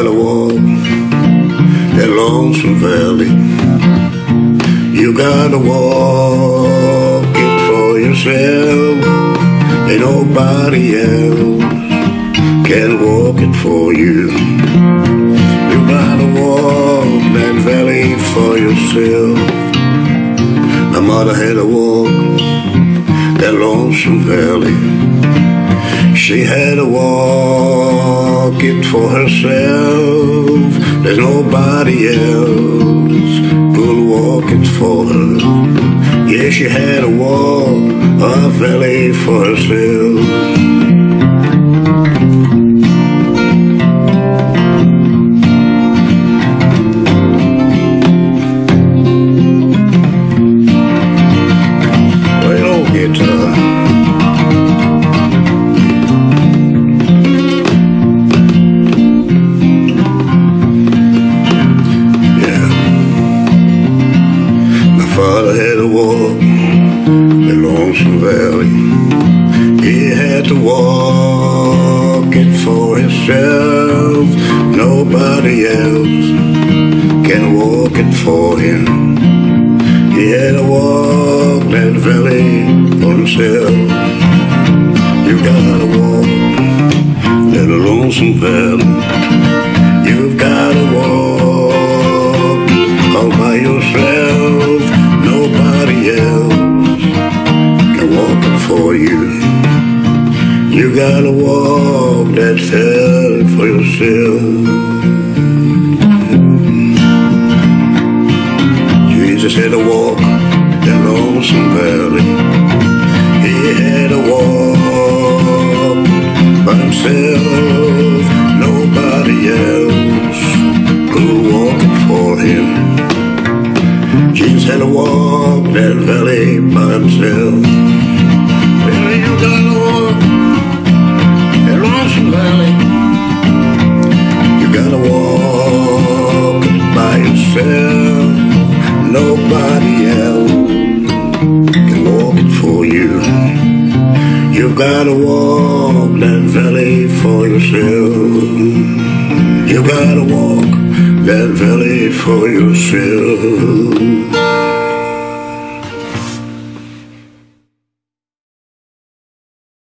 by the wall, that lonesome valley. You gotta walk it for yourself, and nobody else can walk it for you. You gotta walk that valley for yourself. My mother had to walk that lonesome valley. She had to walk it for herself. There's nobody else could walk it for her. Yeah, she had to walk a valley for herself. Walk the lonesome valley. He had to walk it for himself. Nobody else can walk it for him. He had to walk that valley for himself. You gotta walk that lonesome valley. You gotta walk that valley for yourself. Jesus had to walk that lonesome valley. He had to walk by himself. Nobody else could walk for him. Jesus had to walk that valley by himself. You've gotta walk that valley for yourself. You've gotta walk that valley for yourself.